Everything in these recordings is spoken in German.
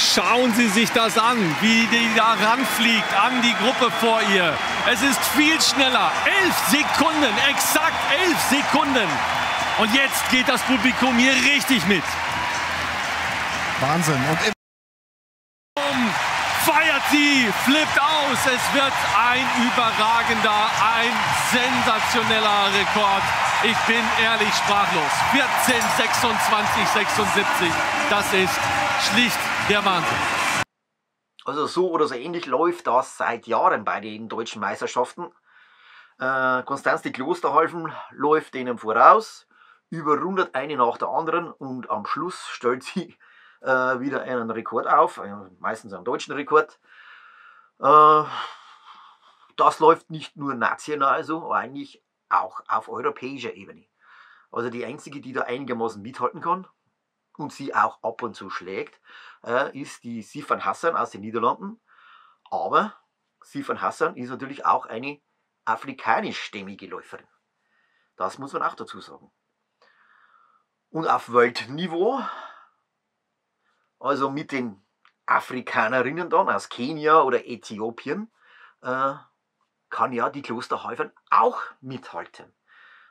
Schauen Sie sich das an, wie die da ranfliegt an die Gruppe vor ihr. Es ist viel schneller. Elf Sekunden, exakt elf Sekunden. Und jetzt geht das Publikum hier richtig mit. Wahnsinn. Und feiert sie, flippt aus. Es wird ein überragender, ein sensationeller Rekord. Ich bin ehrlich sprachlos. 14, 26, 76. Das ist schlicht der Wahnsinn. Also so oder so ähnlich läuft das seit Jahren bei den deutschen Meisterschaften. Äh, Konstanz die Klosterhalfen läuft denen voraus, überrundet eine nach der anderen und am Schluss stellt sie äh, wieder einen Rekord auf, äh, meistens einen deutschen Rekord. Äh, das läuft nicht nur national so, eigentlich auch auf europäischer Ebene. Also die einzige, die da einigermaßen mithalten kann und sie auch ab und zu schlägt, äh, ist die Sifan Hassan aus den Niederlanden. Aber Sifan Hassan ist natürlich auch eine afrikanischstämmige Läuferin. Das muss man auch dazu sagen. Und auf Weltniveau also mit den Afrikanerinnen dann aus Kenia oder Äthiopien, äh, kann ja die Klosterhäufern auch mithalten.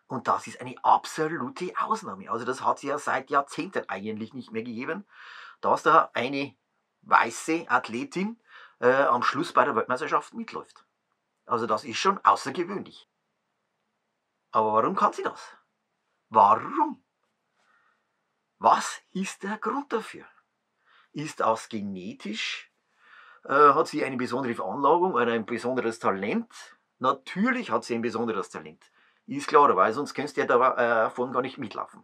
Und das ist eine absolute Ausnahme. Also das hat es ja seit Jahrzehnten eigentlich nicht mehr gegeben, dass da eine weiße Athletin äh, am Schluss bei der Weltmeisterschaft mitläuft. Also das ist schon außergewöhnlich. Aber warum kann sie das? Warum? Was ist der Grund dafür? ist aus genetisch, äh, hat sie eine besondere Veranlagung oder ein besonderes Talent. Natürlich hat sie ein besonderes Talent. Ist klar, weil sonst könntest du ja davon äh, gar nicht mitlaufen.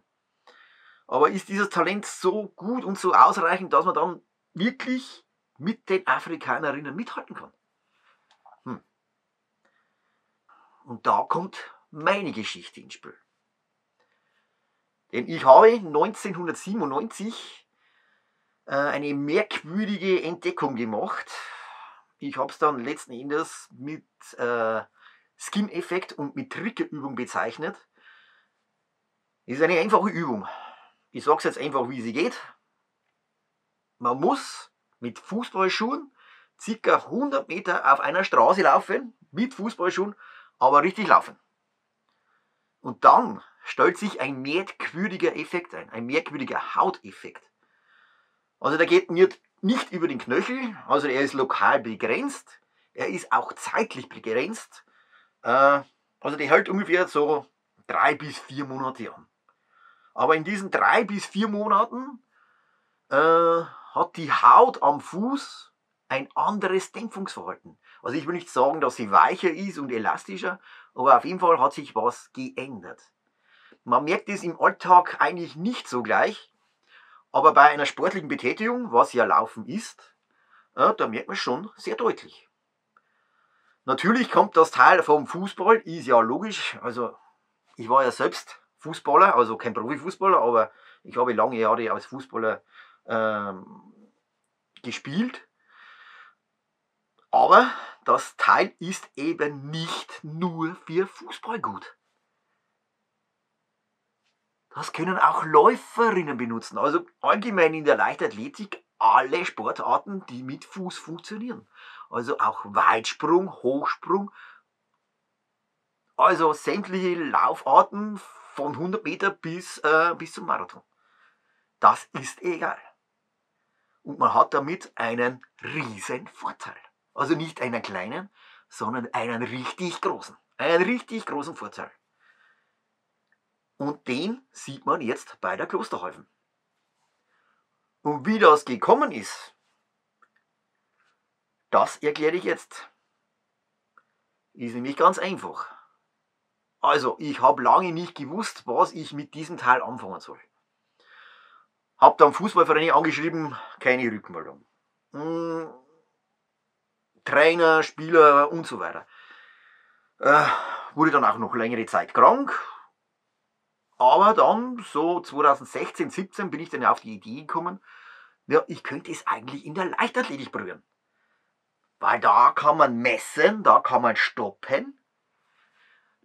Aber ist dieses Talent so gut und so ausreichend, dass man dann wirklich mit den Afrikanerinnen mithalten kann? Hm. Und da kommt meine Geschichte ins Spiel. Denn ich habe 1997 äh, eine merkwürdige Entdeckung gemacht. Ich habe es dann letzten Endes mit äh, Skin-Effekt und mit Triggerübung bezeichnet. ist eine einfache Übung. Ich sage es jetzt einfach, wie sie geht. Man muss mit Fußballschuhen ca. 100 Meter auf einer Straße laufen, mit Fußballschuhen, aber richtig laufen. Und dann stellt sich ein merkwürdiger Effekt ein, ein merkwürdiger Hauteffekt. Also der geht mir nicht über den Knöchel, also er ist lokal begrenzt, er ist auch zeitlich begrenzt. Äh, also der hält ungefähr so drei bis vier Monate an. Aber in diesen drei bis vier Monaten äh, hat die Haut am Fuß ein anderes Dämpfungsverhalten. Also ich will nicht sagen, dass sie weicher ist und elastischer, aber auf jeden Fall hat sich was geändert. Man merkt es im Alltag eigentlich nicht so gleich, aber bei einer sportlichen Betätigung, was ja Laufen ist, ja, da merkt man schon sehr deutlich. Natürlich kommt das Teil vom Fußball, ist ja logisch. Also ich war ja selbst Fußballer, also kein Profifußballer, aber ich habe lange Jahre als Fußballer ähm, gespielt. Aber das Teil ist eben nicht nur für Fußball gut. Das können auch Läuferinnen benutzen. Also allgemein in der Leichtathletik alle Sportarten, die mit Fuß funktionieren. Also auch Weitsprung, Hochsprung. Also sämtliche Laufarten von 100 Meter bis, äh, bis zum Marathon. Das ist egal. Und man hat damit einen riesen Vorteil. Also nicht einen kleinen, sondern einen richtig großen. Einen richtig großen Vorteil. Und den sieht man jetzt bei der Klosterhäufen. Und wie das gekommen ist, das erkläre ich jetzt. Ist nämlich ganz einfach. Also, ich habe lange nicht gewusst, was ich mit diesem Teil anfangen soll. Hab dann Fußballvereine angeschrieben, keine Rückmeldung. Hm, Trainer, Spieler und so weiter. Äh, wurde dann auch noch längere Zeit krank, aber dann, so 2016, 17, bin ich dann auf die Idee gekommen, ja, ich könnte es eigentlich in der Leichtathletik probieren. Weil da kann man messen, da kann man stoppen.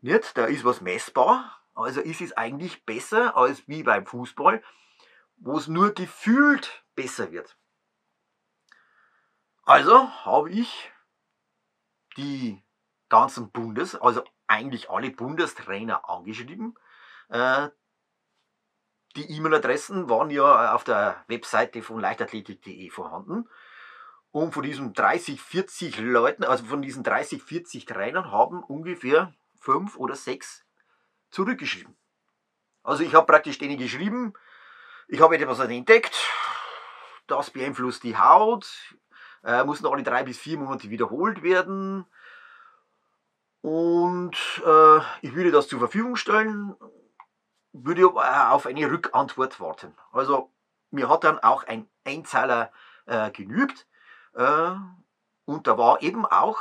Nicht? Da ist was messbar. Also ist es eigentlich besser als wie beim Fußball, wo es nur gefühlt besser wird. Also habe ich die ganzen Bundes, also eigentlich alle Bundestrainer angeschrieben. Äh, die E-Mail-Adressen waren ja auf der Webseite von leichtathletik.de vorhanden. Und von diesen 30, 40 Leuten, also von diesen 30, 40 Trainern haben ungefähr fünf oder sechs zurückgeschrieben. Also ich habe praktisch denen geschrieben, ich habe etwas entdeckt, das beeinflusst die Haut, äh, muss noch alle drei bis vier Monate wiederholt werden. Und äh, ich würde das zur Verfügung stellen, würde auf eine Rückantwort warten. Also mir hat dann auch ein Einzahler äh, genügt. Äh, und da war eben auch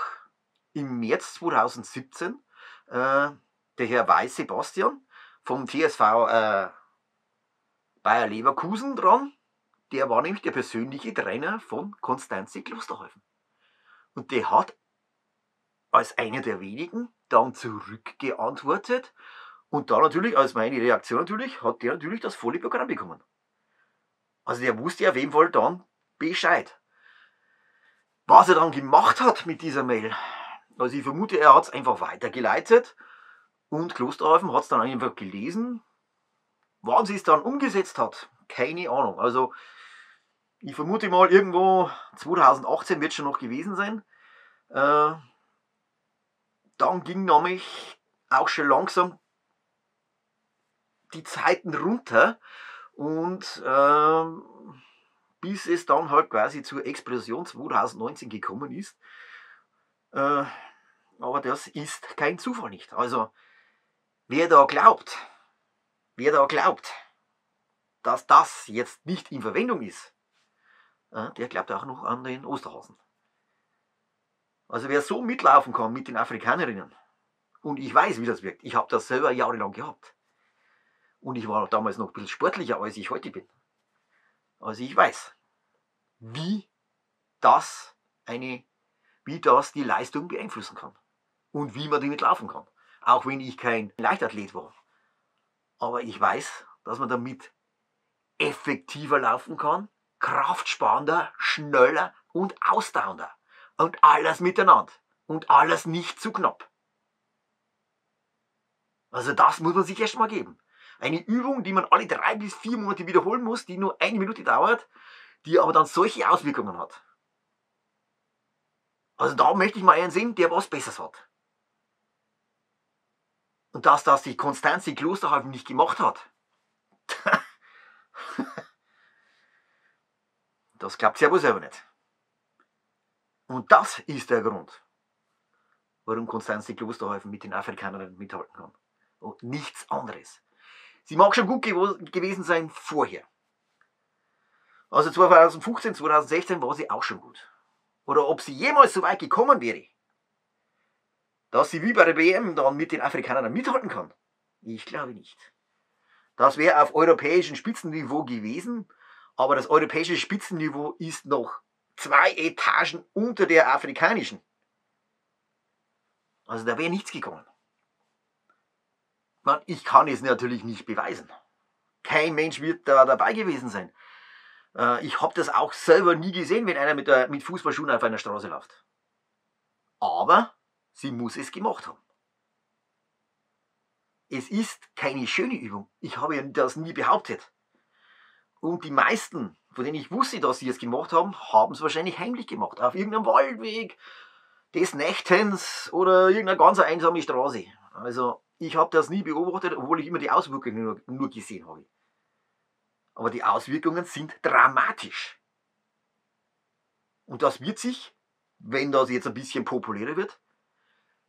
im März 2017 äh, der Herr Weiß Sebastian vom TSV äh, Bayer Leverkusen dran. Der war nämlich der persönliche Trainer von Konstanze Klosterhäufen. Und der hat als einer der wenigen dann zurückgeantwortet. Und da natürlich, als meine Reaktion natürlich, hat der natürlich das volle Programm bekommen. Also der wusste auf jeden Fall dann Bescheid. Was er dann gemacht hat mit dieser Mail, also ich vermute, er hat es einfach weitergeleitet und Klosterhaufen hat es dann einfach gelesen. Wann sie es dann umgesetzt hat, keine Ahnung. Also ich vermute mal irgendwo 2018 wird schon noch gewesen sein. Äh, dann ging nämlich auch schon langsam die Zeiten runter und äh, bis es dann halt quasi zur Explosion 2019 gekommen ist. Äh, aber das ist kein Zufall nicht. Also wer da glaubt, wer da glaubt, dass das jetzt nicht in Verwendung ist, äh, der glaubt auch noch an den Osterhasen. Also wer so mitlaufen kann mit den Afrikanerinnen, und ich weiß, wie das wirkt, ich habe das selber jahrelang gehabt. Und ich war damals noch ein bisschen sportlicher, als ich heute bin. Also ich weiß, wie das eine, wie das die Leistung beeinflussen kann. Und wie man damit laufen kann. Auch wenn ich kein Leichtathlet war. Aber ich weiß, dass man damit effektiver laufen kann, kraftsparender, schneller und ausdauernder. Und alles miteinander. Und alles nicht zu knapp. Also das muss man sich erstmal geben. Eine Übung, die man alle drei bis vier Monate wiederholen muss, die nur eine Minute dauert, die aber dann solche Auswirkungen hat. Also da möchte ich mal einen sehen, der was Besseres hat. Und dass das die Konstanze Klosterhalfen nicht gemacht hat. das klappt ja wohl selber nicht. Und das ist der Grund, warum Konstanze Klosterhalfen mit den Afrikanern mithalten kann. Und nichts anderes. Sie mag schon gut gewesen sein vorher. Also 2015, 2016 war sie auch schon gut. Oder ob sie jemals so weit gekommen wäre, dass sie wie bei der WM dann mit den Afrikanern mithalten kann. Ich glaube nicht. Das wäre auf europäischem Spitzenniveau gewesen, aber das europäische Spitzenniveau ist noch zwei Etagen unter der afrikanischen. Also da wäre nichts gekommen. Ich kann es natürlich nicht beweisen. Kein Mensch wird da dabei gewesen sein. Äh, ich habe das auch selber nie gesehen, wenn einer mit, der, mit Fußballschuhen auf einer Straße läuft. Aber sie muss es gemacht haben. Es ist keine schöne Übung. Ich habe das nie behauptet. Und die meisten, von denen ich wusste, dass sie es gemacht haben, haben es wahrscheinlich heimlich gemacht. Auf irgendeinem Waldweg, des Nächtens oder irgendeine ganz einsame Straße. Also ich habe das nie beobachtet, obwohl ich immer die Auswirkungen nur, nur gesehen habe. Aber die Auswirkungen sind dramatisch. Und das wird sich, wenn das jetzt ein bisschen populärer wird,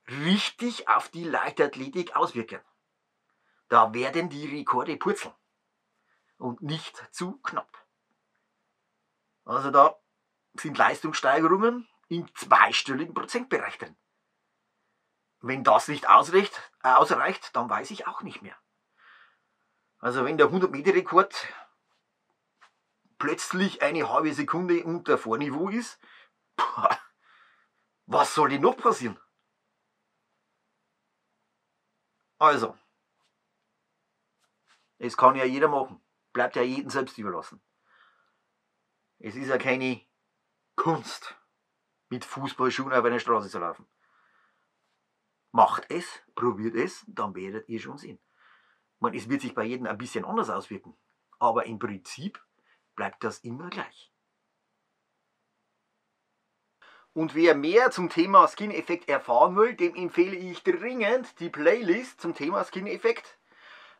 richtig auf die Leichtathletik auswirken. Da werden die Rekorde purzeln. Und nicht zu knapp. Also da sind Leistungssteigerungen im zweistelligen Prozentbereich drin. Wenn das nicht ausreicht, äh, ausreicht, dann weiß ich auch nicht mehr. Also wenn der 100-Meter-Rekord plötzlich eine halbe Sekunde unter Vorniveau ist, was soll denn noch passieren? Also, es kann ja jeder machen, bleibt ja jedem selbst überlassen. Es ist ja keine Kunst, mit Fußballschuhen auf einer Straße zu laufen. Macht es, probiert es, dann werdet ihr schon sehen. Man, es wird sich bei jedem ein bisschen anders auswirken, aber im Prinzip bleibt das immer gleich. Und wer mehr zum Thema Skin-Effekt erfahren will, dem empfehle ich dringend die Playlist zum Thema Skin-Effekt.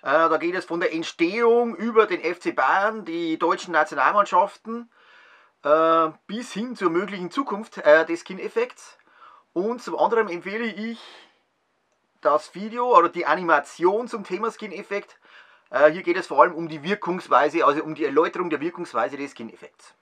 Äh, da geht es von der Entstehung über den FC Bayern, die deutschen Nationalmannschaften, äh, bis hin zur möglichen Zukunft äh, des Skin-Effekts. Und zum anderen empfehle ich das Video oder die Animation zum Thema Skin-Effekt. Äh, hier geht es vor allem um die Wirkungsweise, also um die Erläuterung der Wirkungsweise des Skin-Effekts.